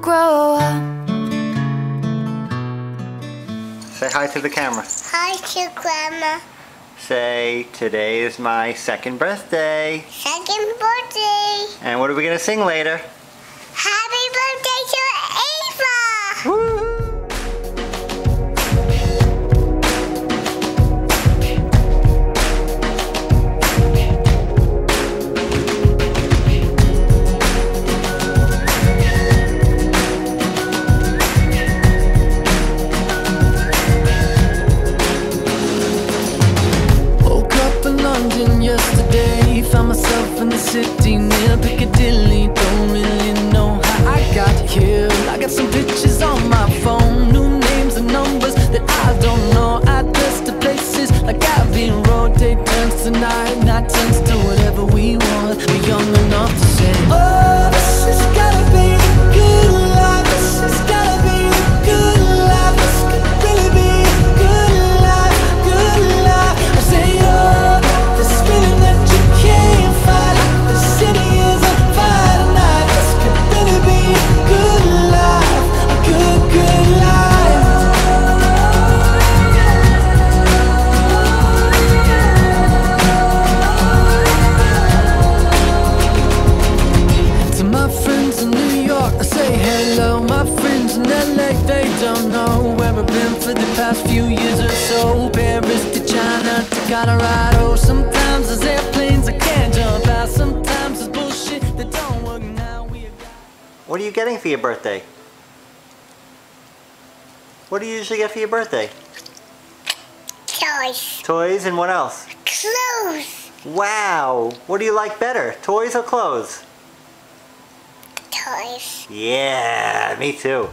grow up. Say hi to the camera. Hi to Grandma. Say, today is my second birthday. Second birthday. And what are we gonna sing later? Happy birthday to city near Piccadilly. Don't really know how I got here. I got some pictures on my phone, new names and numbers that I don't know. Address to places like Abbey Road. Day turns to night, night turns to whatever we want. Paris to China to Colorado. Sometimes there's airplanes I can't jump out. Sometimes there's bullshit that don't work now. We What are you getting for your birthday? What do you usually get for your birthday? Toys. Toys and what else? Clothes. Wow! What do you like better, toys or clothes? Toys. Yeah, me too.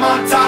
time on time.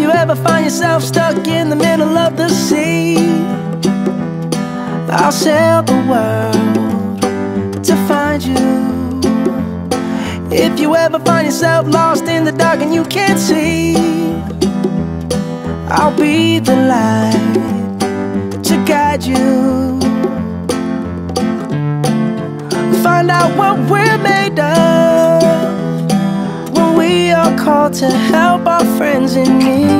You ever find yourself stuck in the middle of the sea, I'll sail the world to find you. If you ever find yourself lost in the dark and you can't see, I'll be the light to guide you. Find out what we're made of when we are called to help our friends in need.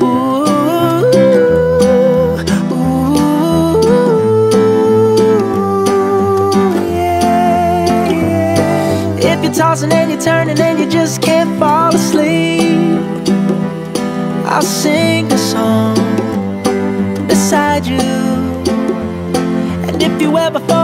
You're tossing and you're turning and you just can't fall asleep, I'll sing a song beside you. And if you ever fall